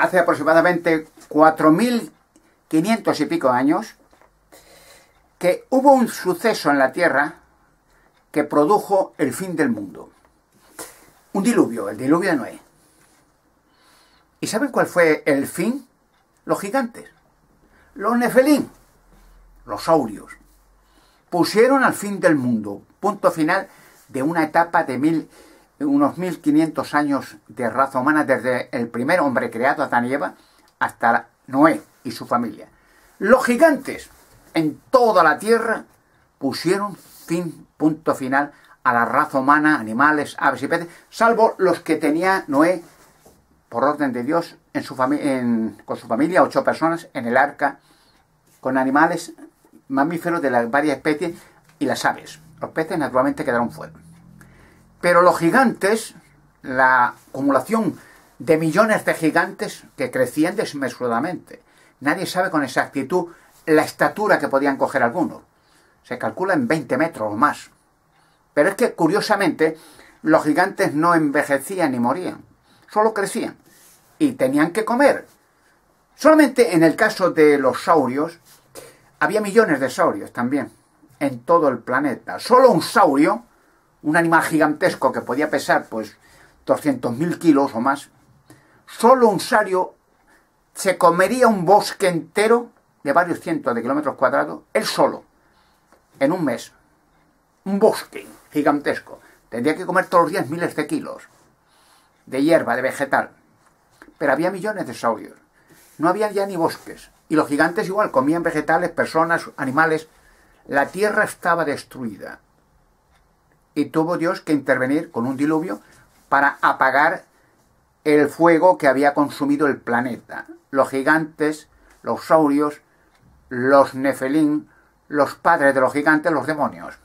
hace aproximadamente 4.500 y pico años, que hubo un suceso en la Tierra que produjo el fin del mundo. Un diluvio, el diluvio de Noé. ¿Y saben cuál fue el fin? Los gigantes, los nefelín, los saurios. Pusieron al fin del mundo, punto final de una etapa de mil, unos 1500 años de raza humana, desde el primer hombre creado, Adán y Eva, hasta Noé y su familia. Los gigantes en toda la tierra pusieron fin, punto final a la raza humana, animales, aves y peces, salvo los que tenía Noé por orden de Dios en su con su familia, ocho personas, en el arca, con animales mamíferos de las varias especies y las aves. Los peces naturalmente quedaron fuera. Pero los gigantes, la acumulación de millones de gigantes que crecían desmesuradamente. Nadie sabe con exactitud la estatura que podían coger algunos. Se calcula en 20 metros o más. Pero es que, curiosamente, los gigantes no envejecían ni morían, solo crecían y tenían que comer. Solamente en el caso de los saurios, había millones de saurios también en todo el planeta. Solo un saurio, un animal gigantesco que podía pesar pues 200.000 kilos o más, solo un saurio se comería un bosque entero de varios cientos de kilómetros cuadrados, él solo, en un mes. Un bosque gigantesco. Tendría que comer todos los días miles de kilos de hierba, de vegetal. Pero había millones de saurios. No había ya ni bosques. Y los gigantes igual comían vegetales, personas, animales. La tierra estaba destruida. Y tuvo Dios que intervenir con un diluvio para apagar el fuego que había consumido el planeta. Los gigantes, los saurios, los nefelín, los padres de los gigantes, los demonios.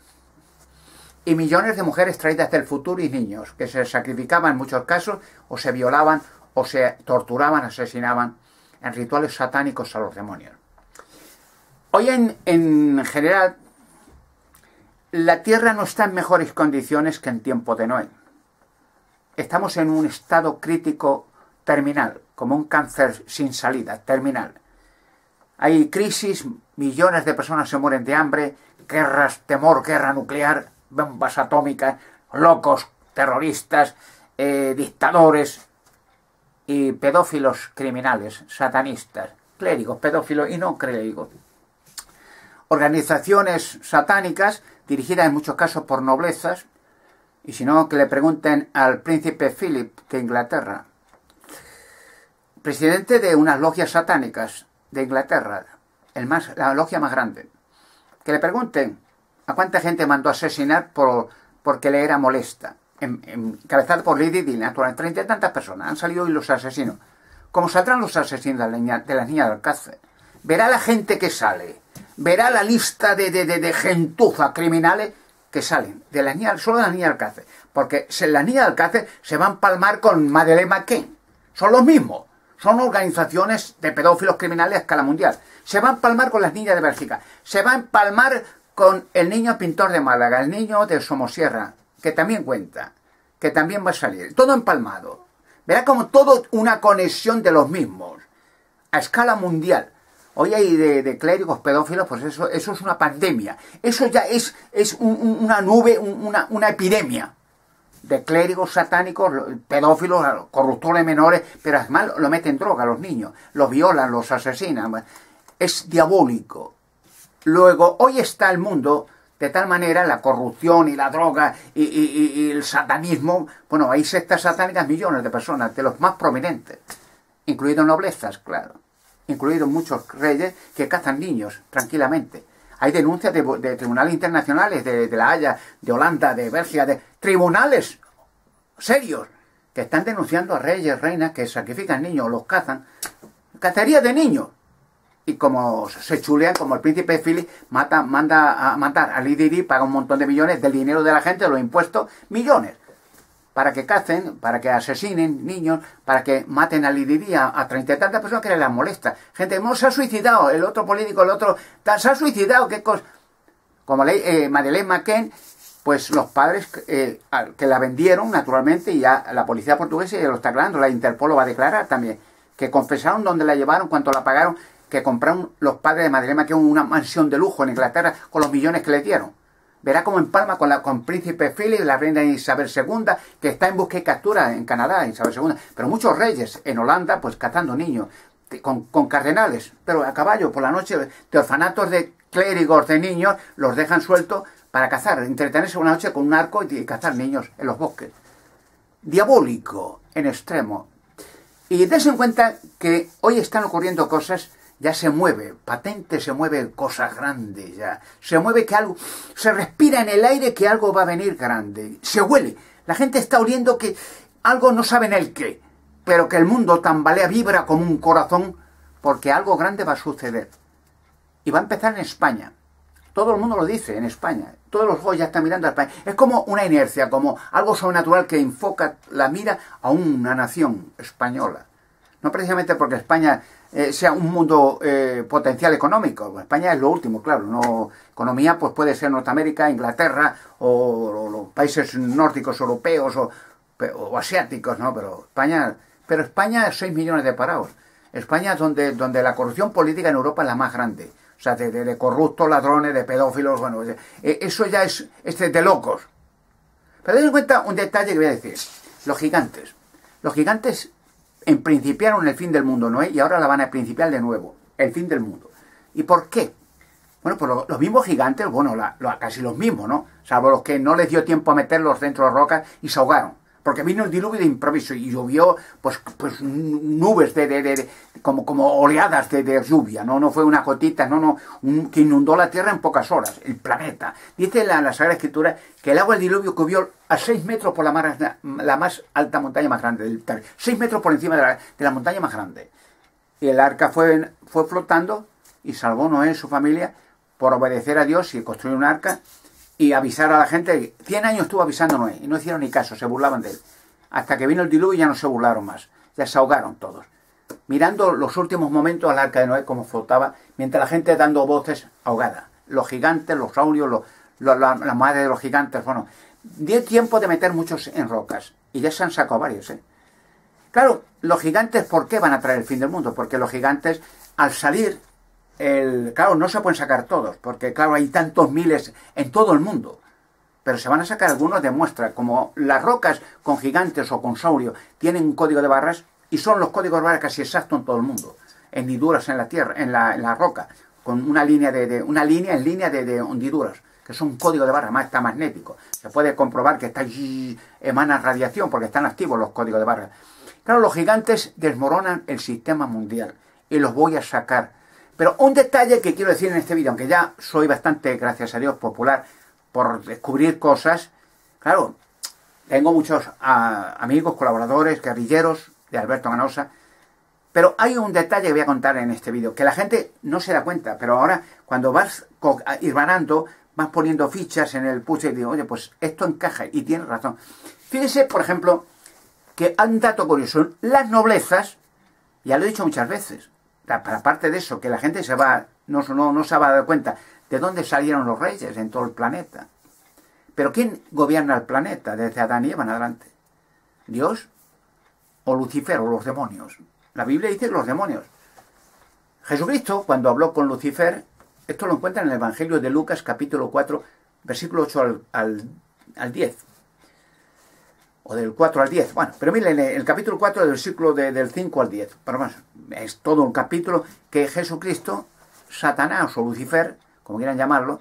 Y millones de mujeres traídas del futuro y niños, que se sacrificaban en muchos casos, o se violaban, o se torturaban, asesinaban en rituales satánicos a los demonios. Hoy en, en general, la Tierra no está en mejores condiciones que en tiempo de Noé. Estamos en un estado crítico terminal, como un cáncer sin salida, terminal. Hay crisis, millones de personas se mueren de hambre, guerras, temor, guerra nuclear, bombas atómicas, locos, terroristas, eh, dictadores y pedófilos criminales, satanistas, clérigos, pedófilos y no clérigos. Organizaciones satánicas dirigidas en muchos casos por noblezas, y si no, que le pregunten al príncipe Philip de Inglaterra, presidente de unas logias satánicas, de Inglaterra, el más, la logia más grande, que le pregunten a cuánta gente mandó asesinar por, porque le era molesta. Encabezado por Lady Di, naturalmente, treinta y tantas personas. Han salido hoy los asesinos. Como saldrán los asesinos de, la de las Alcácer, verá la gente que sale, verá la lista de, de, de, gentuza criminales que salen de la niña, solo de las niñas Alcácer. Porque las niñas Alcácer se van a palmar con Madeleine McCain. Son los mismos. Son organizaciones de pedófilos criminales a escala mundial. Se va a empalmar con las niñas de Bélgica. Se va a empalmar con el niño pintor de Málaga, el niño de Somosierra, que también cuenta, que también va a salir. Todo empalmado. Verá como todo una conexión de los mismos, a escala mundial. Hoy hay de, clérigos pedófilos, pues eso, eso es una pandemia. Eso ya es, es una nube, una, una epidemia de clérigos satánicos, pedófilos, corruptores menores, pero además lo meten droga a los niños, los violan, los asesinan. Es diabólico. Luego, hoy está el mundo de tal manera, la corrupción y la droga y, el satanismo, bueno, hay sectas satánicas millones de personas, de los más prominentes, incluidos noblezas, claro, incluidos muchos reyes que cazan niños tranquilamente. Hay denuncias de, tribunales internacionales, de, La Haya, de Holanda, de Bélgica, de tribunales serios que están denunciando a reyes, reinas que sacrifican niños, los cazan. Cacería de niños. Y como se chulean, como el príncipe Philip mata, manda a matar a Lidiri, paga un montón de millones del dinero de la gente, de los impuestos, millones. Para que cacen, para que asesinen niños, para que maten a Lidiri a treinta y tantas personas que les molesta. Gente, no se ha suicidado, el otro político, el otro, se ha suicidado, qué cosa. Como ley, eh, Madeleine McCain pues los padres eh, que la vendieron, naturalmente, y ya la policía portuguesa ya lo está aclarando, la Interpol lo va a declarar también, que confesaron dónde la llevaron, cuánto la pagaron, que compraron los padres de Madre que una mansión de lujo en Inglaterra con los millones que le dieron. Verá como en Palma con la con Príncipe Philip, la reina Isabel II, que está en busca y captura en Canadá, Isabel II. Pero muchos reyes en Holanda, pues cazando niños, con, con cardenales, pero a caballo, por la noche, de orfanatos de clérigos de niños, los dejan sueltos para cazar, entretenerse una noche con un arco y cazar niños en los bosques. Diabólico en extremo. Y des en cuenta que hoy están ocurriendo cosas, ya se mueve, patente se mueve cosas grandes, ya. Se mueve que algo, se respira en el aire que algo va a venir grande. Se huele. La gente está oliendo que algo no saben el qué, pero que el mundo tambalea, vibra como un corazón, porque algo grande va a suceder. Y va a empezar en España. Todo el mundo lo dice en España. Todos los ojos ya están mirando a España. Es como una inercia, como algo sobrenatural que enfoca la mira a una nación española. No precisamente porque España eh, sea un mundo eh, potencial económico. España es lo último, claro. No, economía pues puede ser Norteamérica, Inglaterra o, los países nórdicos europeos o, asiáticos, ¿no? Pero España, pero España es 6 millones de parados. España es donde, donde la corrupción política en Europa es la más grande o sea, de, corruptos, ladrones, de pedófilos, bueno, e, eso ya es, este de locos. Pero ten en cuenta un detalle que voy a decir. Los gigantes. Los gigantes en principiaron el fin del mundo, ¿no? Y ahora la van a principiar de nuevo, el fin del mundo. ¿Y por qué? Bueno, pues los, mismos gigantes, bueno, casi los mismos, ¿no? Salvo los que no les dio tiempo a meterlos dentro de rocas y se ahogaron porque vino el diluvio de improviso y llovió pues, pues nubes de, de, como, como oleadas de, lluvia, ¿no? No fue una gotita, no, no, que inundó la Tierra en pocas horas, el planeta. Dice la, la Sagrada Escritura que el agua del diluvio cubrió a 6 metros por la, mar, la más alta montaña más grande del 6 metros por encima de la, de la montaña más grande. Y el arca fue, fue flotando y salvó Noé y su familia por obedecer a Dios y construir un arca y avisar a la gente. 100 años estuvo avisando Noé y no hicieron ni caso, se burlaban de él. Hasta que vino el diluvio ya no se burlaron más, ya se ahogaron todos. Mirando los últimos momentos al arca de Noé como flotaba, mientras la gente dando voces ahogada. Los gigantes, los saurios, la, madre de los gigantes, bueno, dio tiempo de meter muchos en rocas y ya se han sacado varios. ¿eh? Claro, los gigantes, ¿por qué van a traer el fin del mundo? Porque los gigantes, al salir el, claro, no se pueden sacar todos, porque claro, hay tantos miles en todo el mundo. Pero se van a sacar algunos de muestra, como las rocas con gigantes o con saurio tienen un código de barras y son los códigos de barras casi exactos en todo el mundo. hendiduras en la tierra, en la, en la roca, con una línea de, una línea en línea de, de, hundiduras, que son un código de barras, más está magnético. Se puede comprobar que está allí, emana radiación porque están activos los códigos de barras. Claro, los gigantes desmoronan el sistema mundial y los voy a sacar pero un detalle que quiero decir en este vídeo, aunque ya soy bastante, gracias a Dios, popular por descubrir cosas, claro, tengo muchos ah, amigos, colaboradores, guerrilleros de Alberto Ganosa, pero hay un detalle que voy a contar en este vídeo, que la gente no se da cuenta, pero ahora cuando vas irvanando, vas poniendo fichas en el puzzle y digo, oye, pues esto encaja y tienes razón. Fíjese, por ejemplo, que hay un dato curioso, las noblezas, ya lo he dicho muchas veces, aparte de eso, que la gente se va, no, no, no se va a dar cuenta de dónde salieron los reyes en todo el planeta. Pero ¿quién gobierna el planeta desde Adán y Eva en adelante? ¿Dios o Lucifer o los demonios? La Biblia dice los demonios. Jesucristo, cuando habló con Lucifer, esto lo encuentra en el Evangelio de Lucas capítulo 4, versículo 8 al, al, al 10 o del 4 al 10. Bueno, pero miren, el capítulo 4 del versículo del 5 al 10. Pero más, es todo un capítulo que Jesucristo, Satanás o Lucifer, como quieran llamarlo,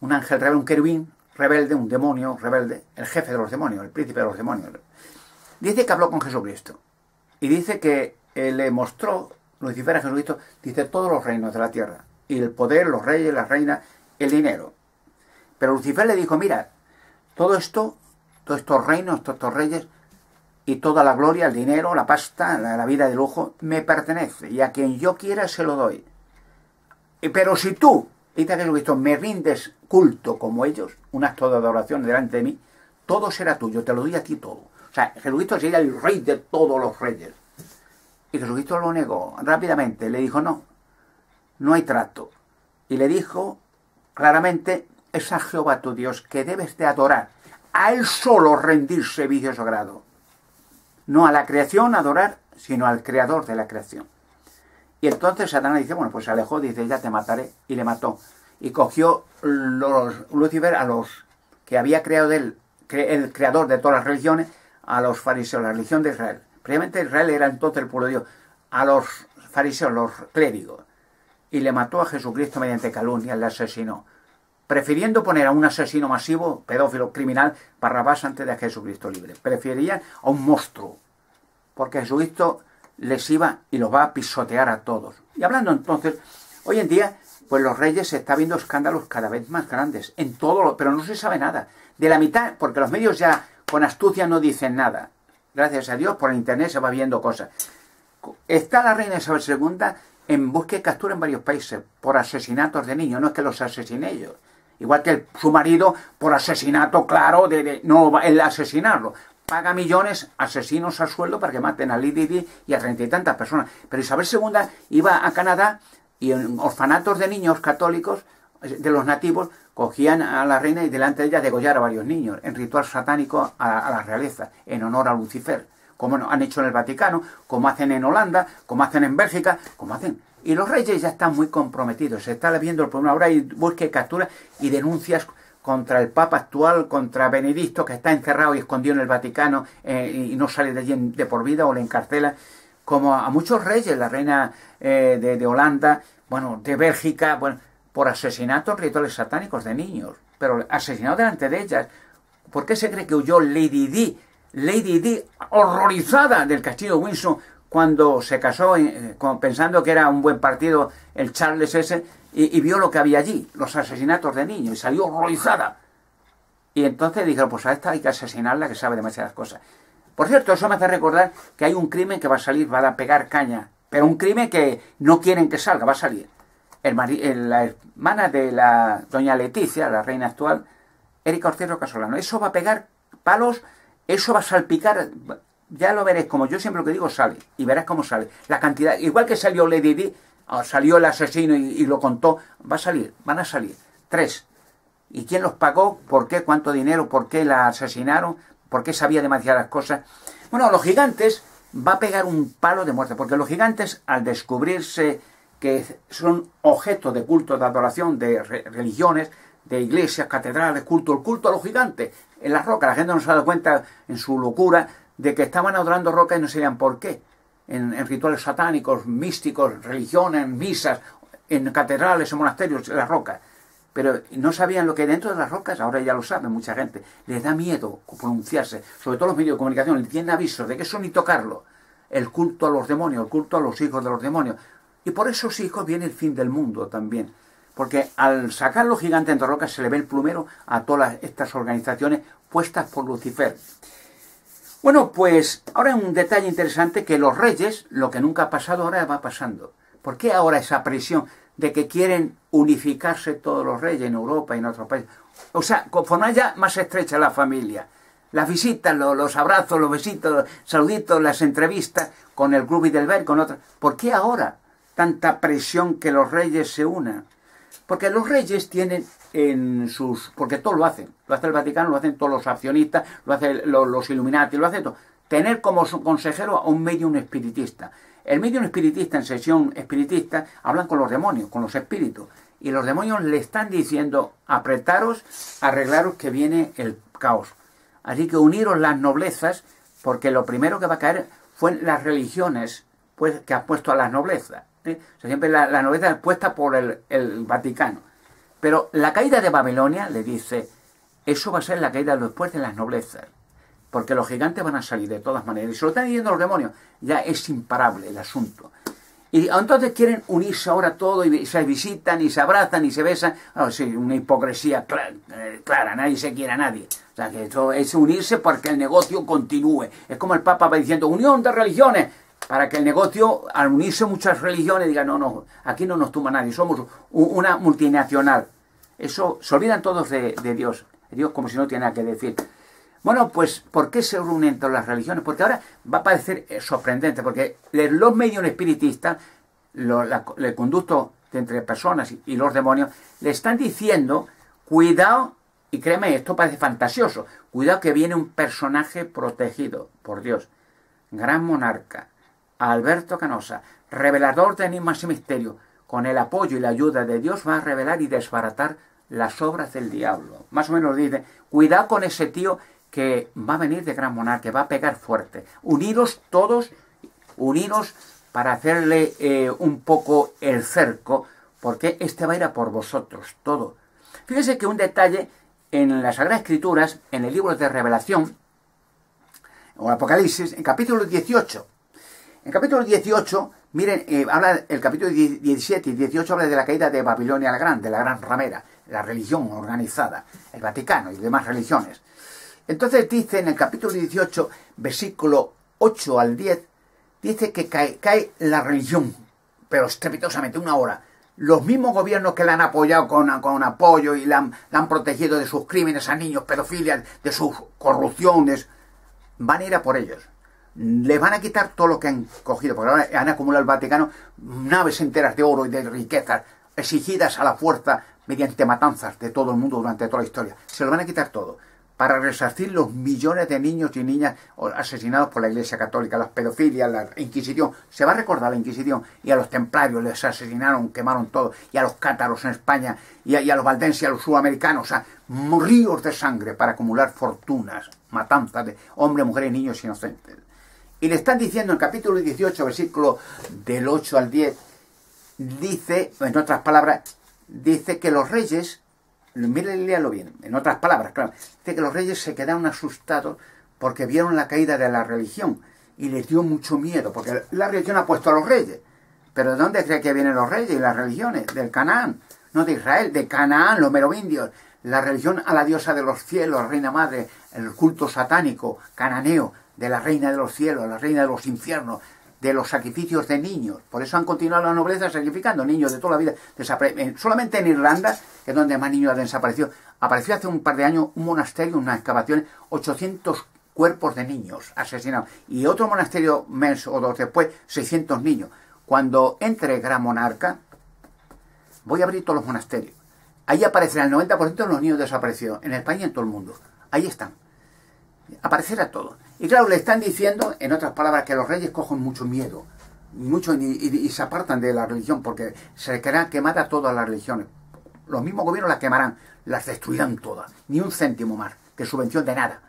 un ángel rebelde, un querubín rebelde, un demonio rebelde, el jefe de los demonios, el príncipe de los demonios. Dice que habló con Jesucristo. Y dice que le mostró, Lucifer a Jesucristo, dice todos los reinos de la tierra. Y el poder, los reyes, las reinas, el dinero. Pero Lucifer le dijo, mira, todo esto todos estos reinos, todos estos reyes y toda la gloria, el dinero, la pasta, la, vida de lujo, me pertenece y a quien yo quiera se lo doy. Pero si tú, dice Jesucristo, me rindes culto como ellos, un acto de adoración delante de mí, todo será tuyo, te lo doy a ti todo. O sea, Jesucristo sería el rey de todos los reyes. Y Jesucristo lo negó rápidamente, le dijo, no, no hay trato. Y le dijo claramente, es a Jehová tu Dios que debes de adorar a Él solo rendir servicio sagrado. No a la creación adorar sino al creador de la creación. Y entonces Satanás dice, bueno, pues se alejó, dice, ya te mataré, y le mató. Y cogió los, Lucifer a los que había creado él, el creador de todas las religiones, a los fariseos, la religión de Israel. Previamente Israel era entonces el pueblo de Dios. A los fariseos, los clérigos. Y le mató a Jesucristo mediante calumnia, le asesinó. Prefiriendo poner a un asesino masivo, pedófilo, criminal, Barrabás antes de a Jesucristo libre. Preferían a un monstruo. Porque Jesucristo les iba y los va a pisotear a todos. Y hablando entonces, hoy en día, pues los reyes se está viendo escándalos cada vez más grandes, en todo lo, pero no se sabe nada. De la mitad, porque los medios ya con astucia no dicen nada. Gracias a Dios, por internet se va viendo cosas. Está la reina Isabel II en búsqueda y captura en varios países por asesinatos de niños, no es que los asesine ellos. Igual que su marido por asesinato, claro, de, no el asesinarlo. Paga millones asesinos al sueldo para que maten a Lidi y a treinta y tantas personas. Pero Isabel II iba a Canadá y en orfanatos de niños católicos, de los nativos, cogían a la reina y delante de ella degollar a varios niños, en ritual satánico a, a la realeza, en honor a Lucifer como han hecho en el Vaticano, como hacen en Holanda, como hacen en Bélgica, como hacen. Y los reyes ya están muy comprometidos. Se está viendo el problema. Ahora hay búsqueda y captura y denuncias contra el Papa actual, contra Benedicto, que está encerrado y escondido en el Vaticano eh, y no sale de allí de por vida o le encarcela, como a muchos reyes, la reina eh, de, Holanda, bueno, de Bélgica, bueno, por asesinatos rituales satánicos de niños, pero asesinado delante de ellas. ¿Por qué se cree que huyó Lady Di? Lady Di, horrorizada del castillo Windsor, cuando se casó eh, pensando que era un buen partido el Charles ese, y, vio lo que había allí, los asesinatos de niños, y salió horrorizada. Y entonces dijeron, pues a esta hay que asesinarla, que sabe demasiadas cosas. Por cierto, eso me hace recordar que hay un crimen que va a salir, va a pegar caña, pero un crimen que no quieren que salga, va a salir. El, la hermana de la doña Leticia, la reina actual, Erika Ortero Casolano, eso va a pegar palos, eso va a salpicar ya lo veréis, como yo siempre lo que digo, sale. Y verás cómo sale. La cantidad, igual que salió Lady Di, salió el asesino y, lo contó, va a salir, van a salir. Tres. ¿Y quién los pagó? ¿Por qué? ¿Cuánto dinero? ¿Por qué la asesinaron? ¿Por qué sabía demasiadas cosas? Bueno, los gigantes va a pegar un palo de muerte, porque los gigantes, al descubrirse que son objetos de culto, de adoración, de religiones, de iglesias, catedrales, culto, el culto a los gigantes, en las rocas, la gente no se ha dado cuenta en su locura de que estaban adorando rocas y no sabían por qué. En, rituales satánicos, místicos, religiones, misas, en catedrales, en monasterios, las rocas. Pero no sabían lo que dentro de las rocas, ahora ya lo saben mucha gente. Les da miedo pronunciarse, sobre todo los medios de comunicación, les tienen aviso de que eso ni tocarlo. El culto a los demonios, el culto a los hijos de los demonios. Y por esos hijos viene el fin del mundo también. Porque al sacar los gigantes entre rocas se le ve el plumero a todas estas organizaciones puestas por Lucifer. Bueno, pues ahora un detalle interesante que los reyes, lo que nunca ha pasado ahora va pasando. ¿Por qué ahora esa presión de que quieren unificarse todos los reyes en Europa y en otros países? O sea, conformar ya más estrecha la familia. Las visitas, los, abrazos, los besitos, los saluditos, las entrevistas con el Club Idelberg, con otros. ¿Por qué ahora tanta presión que los reyes se unan? Porque los reyes tienen en sus... porque todo lo hacen, lo hace el Vaticano, lo hacen todos los accionistas, lo hacen los, Illuminati, lo hacen todo. Tener como consejero a un medium espiritista. El medium espiritista en sesión espiritista hablan con los demonios, con los espíritus. Y los demonios le están diciendo, apretaros, arreglaros que viene el caos. Así que uniros las noblezas, porque lo primero que va a caer fue las religiones pues, que ha puesto a las noblezas. ¿eh? siempre la, nobleza puesta por el, el Vaticano. Pero la caída de Babilonia, le dice, eso va a ser la caída después de las noblezas. Porque los gigantes van a salir de todas maneras. Y se lo están diciendo los demonios. Ya es imparable el asunto. Y entonces quieren unirse ahora todo y se visitan y se abrazan y se besan. Oh, sí, una hipocresía eh, clara, nadie se quiere a nadie. O sea, que esto es unirse porque el negocio continúe. Es como el Papa va diciendo, unión de religiones, para que el negocio, al unirse muchas religiones, diga, no, no, aquí no nos tumba nadie, somos una multinacional. Eso, se olvidan todos de, Dios, Dios como si no tiene nada que decir. Bueno, pues, ¿por qué se unen todas las religiones? Porque ahora va a parecer eh, sorprendente, porque los medios espiritistas, el conducto entre personas y los demonios, le están diciendo, cuidado, y créeme, esto parece fantasioso, cuidado que viene un personaje protegido por Dios, gran monarca, Alberto Canosa, revelador de enigmas y misterios, con el apoyo y la ayuda de Dios va a revelar y desbaratar las obras del diablo. Más o menos dice, cuidado con ese tío que va a venir de gran monarca, va a pegar fuerte. Uniros todos, uniros para hacerle eh, un poco el cerco, porque este va a ir a por vosotros, todo. Fíjese que un detalle en las Sagradas Escrituras, en el libro de Revelación, o Apocalipsis, en capítulo 18. En capítulo 18, miren, eh, habla el capítulo 17 y 18 habla de la caída de Babilonia la Gran, de la Gran Ramera, la religión organizada, el Vaticano y demás religiones. Entonces dice en el capítulo 18, versículo 8 al 10, dice que cae, la religión, pero estrepitosamente, una hora. Los mismos gobiernos que la han apoyado con, con apoyo y la han, protegido de sus crímenes a niños, pedofilias, de sus corrupciones, van a ir a por ellos. Les van a quitar todo lo que han cogido, porque ahora han acumulado el Vaticano naves enteras de oro y de riquezas, exigidas a la fuerza mediante matanzas de todo el mundo durante toda la historia. Se lo van a quitar todo para resarcir los millones de niños y niñas asesinados por la Iglesia Católica, las pedofilias, la Inquisición. Se va a recordar la Inquisición y a los templarios les asesinaron, quemaron todo, y a los cátaros en España, y a, los valdenses a los sudamericanos, o ríos de sangre para acumular fortunas, matanzas de hombres, mujeres niños inocentes. Y le están diciendo en capítulo 18, versículo del 8 al 10, dice, en otras palabras, dice que los reyes miren, léalo bien, en otras palabras, claro, dice que los reyes se quedaron asustados porque vieron la caída de la religión y les dio mucho miedo, porque la religión ha puesto a los reyes. Pero ¿de dónde cree que vienen los reyes y las religiones? Del Canaán, no de Israel, de Canaán, los merovindios. La religión a la diosa de los cielos, reina madre, el culto satánico, cananeo, de la reina de los cielos, la reina de los infiernos, de los sacrificios de niños. Por eso han continuado la nobleza sacrificando niños de toda la vida. Solamente en Irlanda, que es donde más niños han desaparecido, apareció hace un par de años un monasterio, una excavación, 800 cuerpos de niños asesinados. Y otro monasterio mes o dos después, 600 niños. Cuando entre Gran Monarca, voy a abrir todos los monasterios. Ahí aparecerá el 90% de los niños desaparecidos, en España y en todo el mundo. Ahí están. Aparecerá todo. Y claro, le están diciendo, en otras palabras, que los reyes cogen mucho miedo mucho y, se apartan de la religión porque se querrán quemar a todas las religiones. Los mismos gobiernos las quemarán, las destruirán todas, ni un céntimo más, que subvención de nada.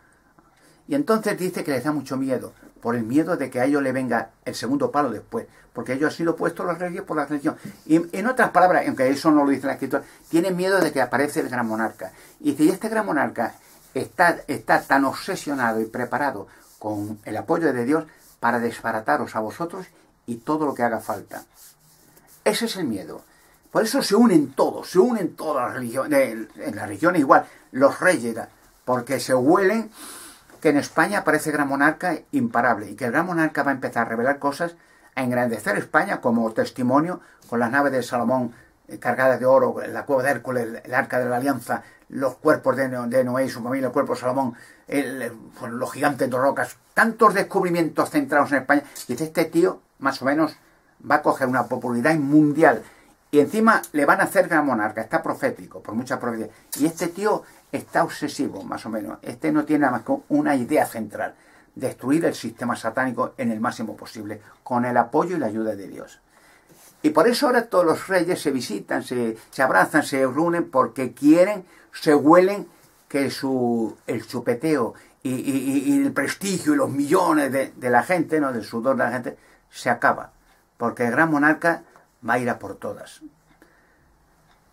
Y entonces dice que les da mucho miedo, por el miedo de que a ellos le venga el segundo palo después, porque ellos han sido puestos los reyes por la religión. Y en otras palabras, aunque eso no lo dice la escritura, tienen miedo de que aparece el gran monarca. Y si este gran monarca está, tan obsesionado y preparado con el apoyo de Dios para desbarataros a vosotros y todo lo que haga falta. Ese es el miedo. Por eso se unen todos, se unen todas las religiones, en las religiones igual, los reyes, porque se huelen que en España aparece gran monarca imparable y que el gran monarca va a empezar a revelar cosas, a engrandecer España como testimonio con las naves de Salomón eh, cargadas de oro, la cueva de Hércules, el arca de la alianza, los cuerpos de, Noé y su familia, el cuerpo de Salomón, los gigantes de rocas, tantos descubrimientos centrados en España. Dice, este tío, más o menos, va a coger una popularidad mundial. Y encima le van a hacer gran monarca, está profético, por muchas profecías. Y este tío está obsesivo, más o menos. Este no tiene nada más que una idea central, destruir el sistema satánico en el máximo posible, con el apoyo y la ayuda de Dios. Y por eso ahora todos los reyes se visitan, se, abrazan, se reúnen porque quieren, se huelen que su, el chupeteo y, el prestigio y los millones de, la gente, ¿no? del sudor de la gente, se acaba. Porque el gran monarca va a ir a por todas.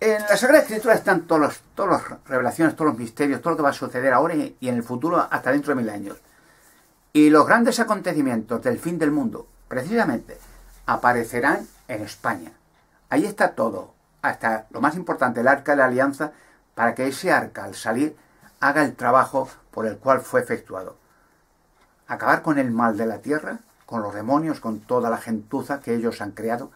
En la Sagrada Escritura están todas las revelaciones, todos los misterios, todo lo que va a suceder ahora y en el futuro hasta dentro de mil años. Y los grandes acontecimientos del fin del mundo, precisamente, aparecerán en España. Ahí está todo, hasta lo más importante, el arca de la alianza, para que ese arca al salir haga el trabajo por el cual fue efectuado. Acabar con el mal de la tierra, con los demonios, con toda la gentuza que ellos han creado,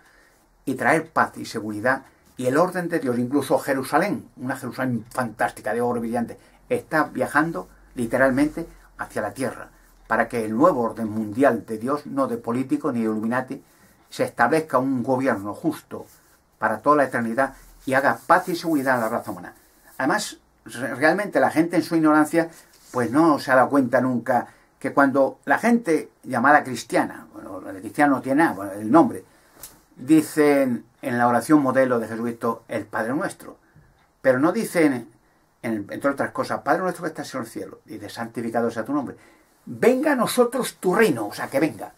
y traer paz y seguridad y el orden de Dios, incluso Jerusalén, una Jerusalén fantástica de oro brillante, está viajando literalmente hacia la tierra, para que el nuevo orden mundial de Dios, no de político ni de Illuminati, se establezca un gobierno justo para toda la eternidad y haga paz y seguridad a la raza humana. Además, realmente la gente en su ignorancia pues no se ha dado cuenta nunca que cuando la gente llamada cristiana, bueno, el cristiano no tiene nada, el nombre, dicen en la oración modelo de Jesucristo el Padre Nuestro, pero no dicen, entre otras cosas, Padre Nuestro que estás en el cielo, dice, santificado sea tu nombre, venga a nosotros tu reino, o sea, que venga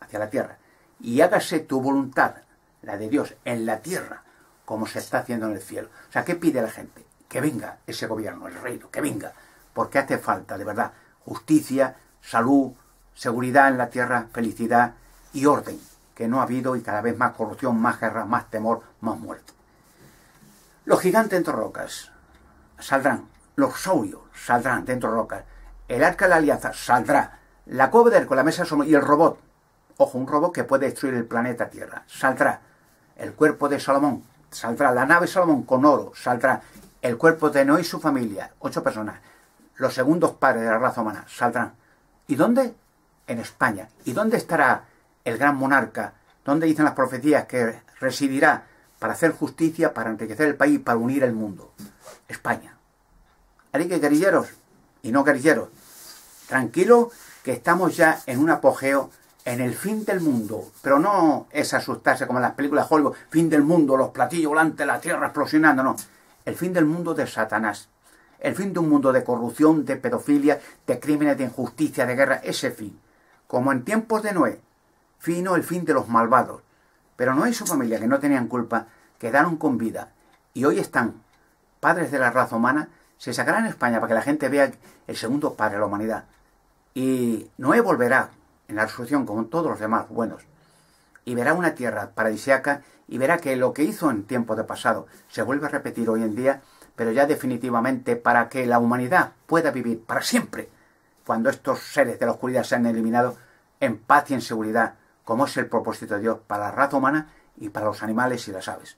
hacia la tierra, y hágase tu voluntad, la de Dios, en la tierra, como se está haciendo en el cielo. O sea, ¿qué pide la gente? Que venga ese gobierno, el reino, que venga, porque hace falta, de verdad, justicia, salud, seguridad en la tierra, felicidad y orden, que no ha habido y cada vez más corrupción, más guerra, más temor, más muerte. Los gigantes dentro de rocas saldrán, los saurios saldrán dentro de rocas, el arca de la alianza saldrá, la cobre con la mesa y el robot, ojo, un robot que puede destruir el planeta Tierra, saldrá, el cuerpo de Salomón saldrá, la nave Salomón con oro saldrá, el cuerpo de Noé y su familia, ocho personas, los segundos padres de la raza humana saldrán. ¿Y dónde? En España. ¿Y dónde estará el gran monarca? ¿Dónde dicen las profecías que residirá para hacer justicia, para enriquecer el país, para unir el mundo? España. Así que guerrilleros y no guerrilleros, tranquilo que estamos ya en un apogeo en el fin del mundo, pero no es asustarse como en las películas de Hollywood, fin del mundo, los platillos volantes, la tierra explosionando, no. El fin del mundo de Satanás el fin de un mundo de corrupción, de pedofilia, de crímenes, de injusticia, de guerra, ese fin. Como en tiempos de Noé, fino el fin de los malvados. Pero Noé y su familia, que no tenían culpa, quedaron con vida. Y hoy están, padres de la raza humana, se sacarán en España para que la gente vea el segundo padre de la humanidad. Y Noé volverá en la resurrección como todos los demás buenos. Y verá una tierra paradisiaca y verá que lo que hizo en tiempos de pasado se vuelve a repetir hoy en día pero ya definitivamente para que la humanidad pueda vivir para siempre, cuando estos seres de la oscuridad sean eliminados, en paz y en seguridad, como es el propósito de Dios para la raza humana y para los animales y las aves.